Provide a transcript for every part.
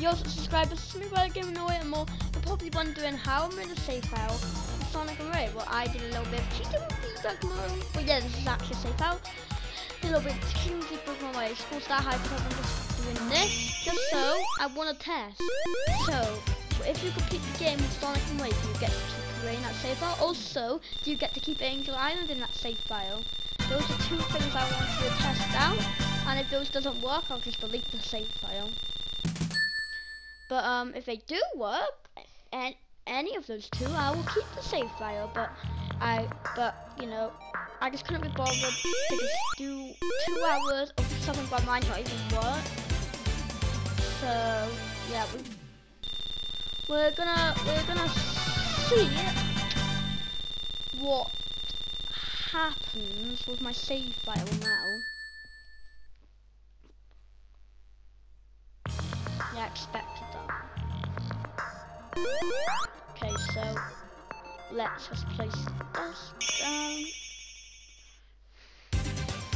you also subscribe to Smooth About Game Away and more. You're probably wondering how I'm in the save file Sonic and Ray. Well, I did a little bit of cheating with feedback mode. But yeah, this is actually a save file. A little bit of cheating with my way. School Star High because I'm just doing this just so I want to test. So, if you complete the game with Sonic and Ray, you get to keep Ray in that save file. Also, do you get to keep Angel Island in that save file? Those are two things I want you to test out. And if those doesn't work, I'll just delete the save file. But um, if they do work, and any of those two, I will keep the save file. But I, but you know, I just couldn't be bothered to just do two hours of something that might not even work. So yeah, we we're gonna we're gonna see what happens with my save file now. Yeah, expected. Okay, so let's just place this down.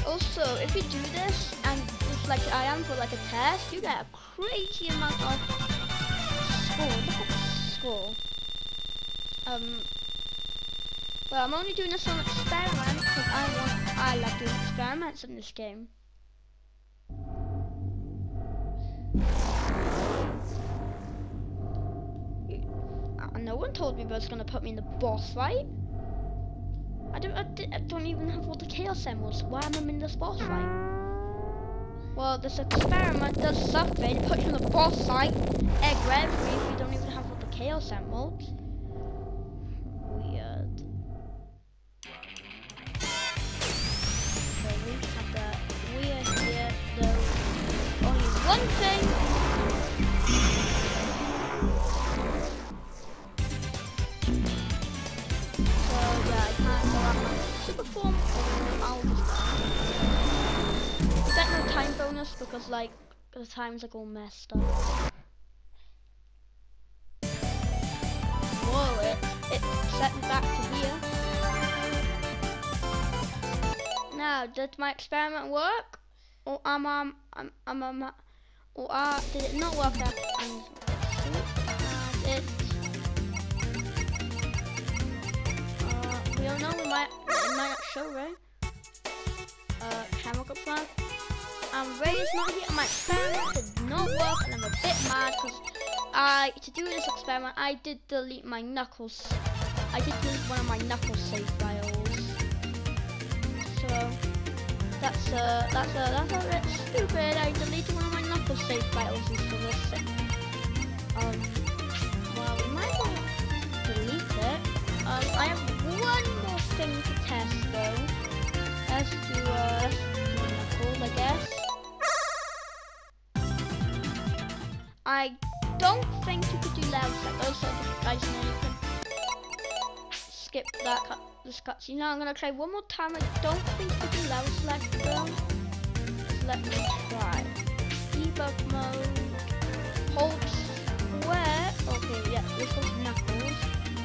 Also, if you do this and it's like I am for like a test, you get a crazy amount of score. Look at the score. Um, well, I'm only doing this on experiment because I want I like doing experiments in this game. No one told me was gonna put me in the boss fight. I don't, I, I don't even have all the Chaos Emeralds. Why am I in this boss fight? Well, this experiment does something. It puts you in the boss fight. Egg if you don't even have all the Chaos Emeralds. Bonus because like the time's like all messed up. Whoa, it, it set me back to here. Now, did my experiment work? Or am I, am, am, am, or uh, did it not work out? It we don't know, it might, it might not show Ray. Uh, got flagged. Um, Ray is not here, my experiment did not work, and I'm a bit mad because I, to do this experiment, I did delete my Knuckles. I did delete one of my Knuckles save files. So, that's, uh, that's, uh, that's a bit stupid. I deleted one of my Knuckles save files instead this. Um, well, we might want to delete it. Um, I have one more thing to test though. Let's do, uh, Knuckles, I guess. I don't think you could do levels like those, so guys know you can skip that cut, this cutscene. Now I'm gonna try one more time. I don't think you can do level select though. Let me try. Debug mode. Hold square. Okay, yeah, this was Knuckles.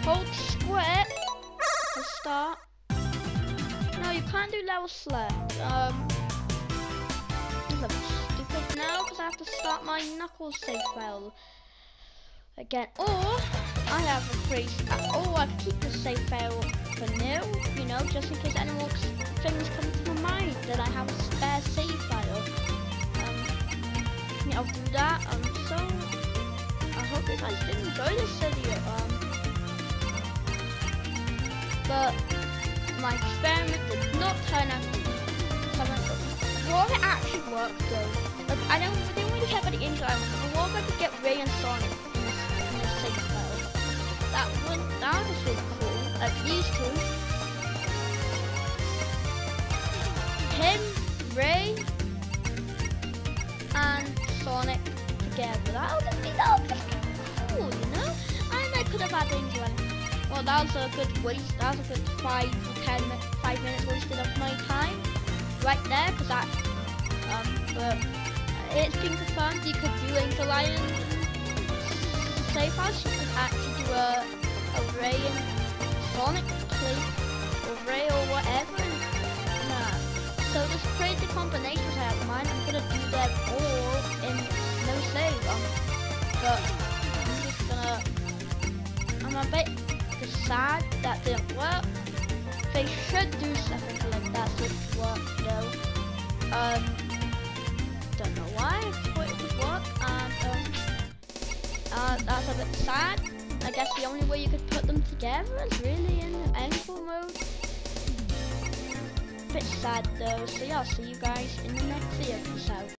Hold square to start. No, you can't do level select. Um, I'm have to start my Knuckles save file again. Or I have a free. Uh, or I keep the save file for new. You know, just in case any more things come to my mind, then I have a spare save file. Um, yeah, I'll do that. Um, so I hope you guys did enjoy this video. Um, but my experiment did not turn out be it actually worked though, like I don't, I didn't really care about the intro. I was I could get Ray and Sonic in this, in this same file. That would, that was really cool. Like these two, him, Ray, and Sonic together. That would be, that would be cool, you know. And I could have had Angel. Well, that was a good waste. That was a good five to ten minutes right there, because that. Um, but it's been confirmed you could do Angel Island safe house. You could actually do a, a Ray and Sonic play, or Ray or whatever. Nah. So just the combinations I have in mind. I'm gonna do them Should do something like that to work though. Um, don't know why, it would work, and um, uh, that's a bit sad. I guess the only way you could put them together is really in Encore mode. Bit sad though, so yeah, I'll see you guys in the next video, episode.